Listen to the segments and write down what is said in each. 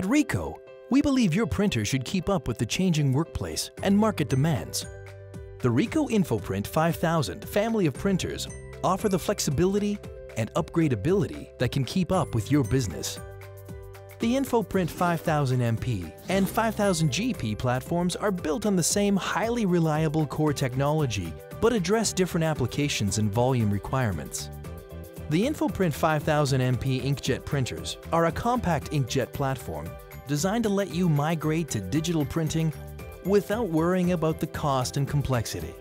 At Ricoh, we believe your printer should keep up with the changing workplace and market demands. The Ricoh InfoPrint 5000 family of printers offer the flexibility and upgradability that can keep up with your business. The InfoPrint 5000 MP and 5000 GP platforms are built on the same highly reliable core technology, but address different applications and volume requirements. The InfoPrint 5000 MP inkjet printers are a compact inkjet platform designed to let you migrate to digital printing without worrying about the cost and complexity.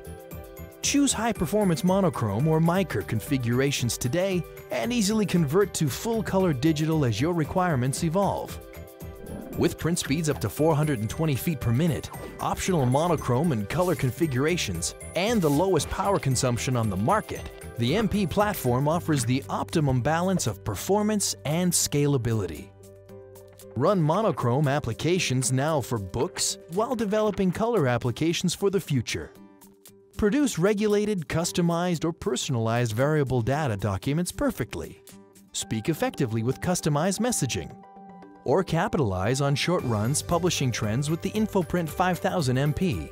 Choose high-performance monochrome or MICR configurations today and easily convert to full-color digital as your requirements evolve. With print speeds up to 420 feet per minute, optional monochrome and color configurations, and the lowest power consumption on the market, the MP platform offers the optimum balance of performance and scalability. Run monochrome applications now for books while developing color applications for the future. Produce regulated, customized, or personalized variable data documents perfectly. Speak effectively with customized messaging. Or capitalize on short runs publishing trends with the InfoPrint 5000 MP.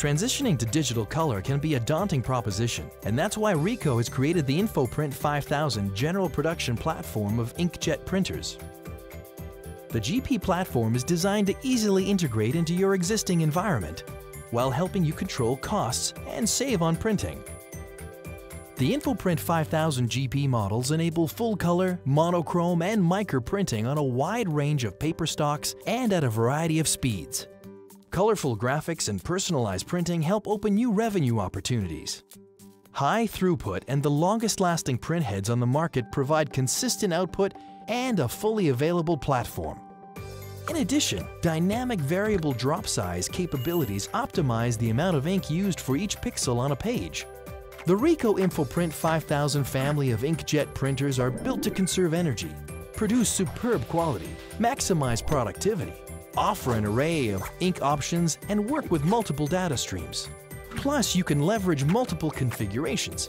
Transitioning to digital color can be a daunting proposition, and that's why Ricoh has created the InfoPrint 5000 general production platform of inkjet printers. The GP platform is designed to easily integrate into your existing environment while helping you control costs and save on printing. The InfoPrint 5000 GP models enable full-color, monochrome, and MICR printing on a wide range of paper stocks and at a variety of speeds. Colorful graphics and personalized printing help open new revenue opportunities. High throughput and the longest-lasting printheads on the market provide consistent output and a fully available platform. In addition, dynamic variable drop size capabilities optimize the amount of ink used for each pixel on a page. The Ricoh InfoPrint 5000 family of inkjet printers are built to conserve energy, produce superb quality, maximize productivity, offer an array of ink options, and work with multiple data streams. Plus, you can leverage multiple configurations,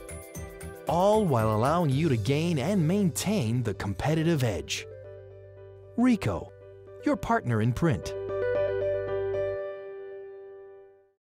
all while allowing you to gain and maintain the competitive edge. Ricoh, your partner in print.